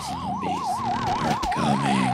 zombies are coming.